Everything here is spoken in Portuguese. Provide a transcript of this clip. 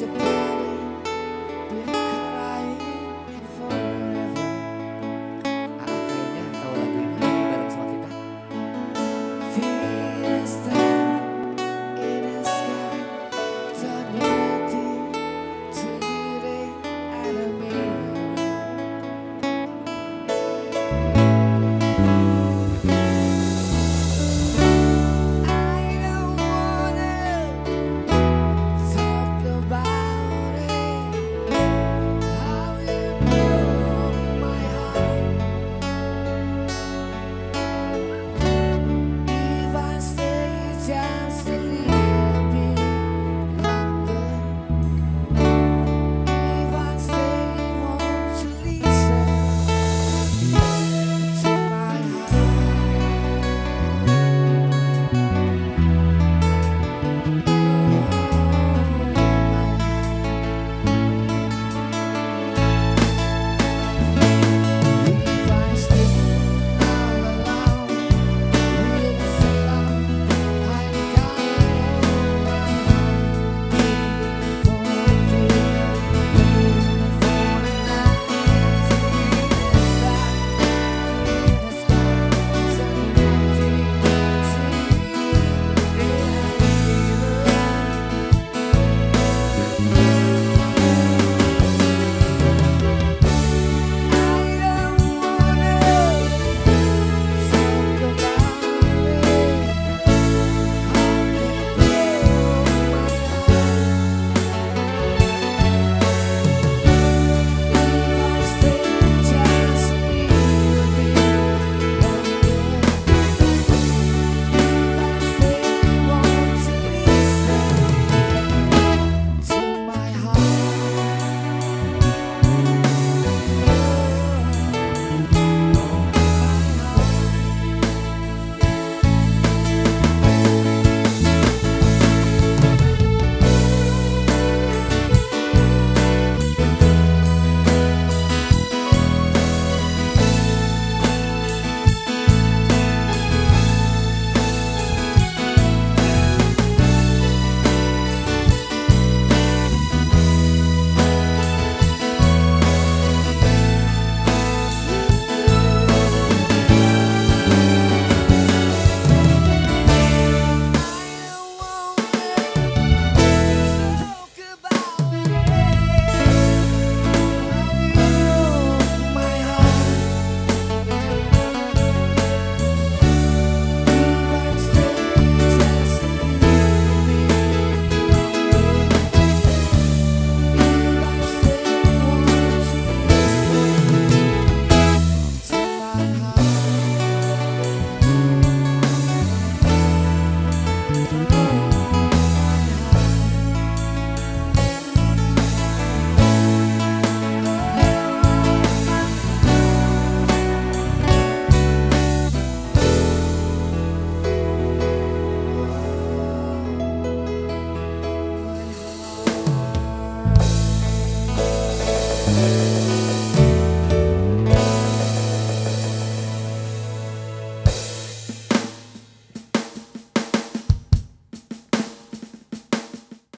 to